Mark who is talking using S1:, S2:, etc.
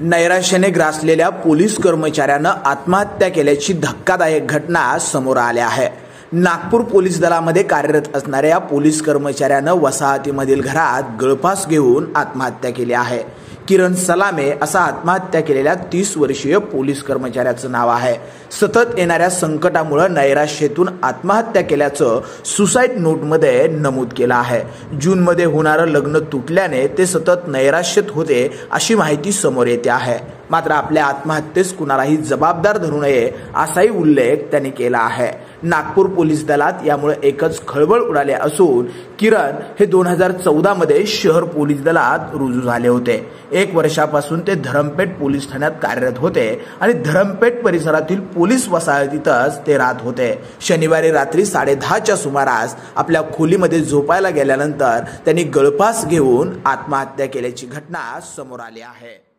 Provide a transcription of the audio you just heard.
S1: नैराश्याने ग्रासलेल्या police कर्मचाऱ्यानं आत्महत्या केल्याची धक्कादायक घटना समोर आल्या आहे. नागपूर पोलीस दलामध्ये कार्यरत असणाऱ्या पोलीस कर्मचाऱ्यानं वसाहतीमधील घरात गळफास घेऊन आत्महत्या केली आहे. किरण सलामे असा आत्महत्या केलेल्या तीस वर्षीय पोलीस कर्मचाऱ्याचं नाव आहे. सतत येणाऱ्या संकटामुळं नैराश्येतून आत्महत्या केल्याचं सुसाईड नोटमध्ये नमूद केलं आहे. जूनमध्ये होणारं लग्न तुटल्याने ते सतत नैराश्यत होते अशी माहिती समोर येते आहे. मात्र आपल्या आत्महत्येस कुणालाही जबाबदार धरू नये असाही उल्लेख त्यांनी केला आहे. नागपूर पोलीस दलात यामुळे एकच खळबळ उडाली असून किरण हे दोन हजार चौदामध्ये शहर पोलीस दलात रुजू झाले होते. एक वर्षापासून ते धरमपेठ पोलीस ठाण्यात कार्यरत होते आणि धरमपेठ परिसरातील पोलीस वसाहतीतच ते राहत होते. शनिवारी रात्री साडेदहाच्या सुमारास आपल्या खोलीमध्ये झोपायला गेल्यानंतर त्यांनी गळफास घेऊन आत्महत्या केल्याची घटना समोर आली आहे.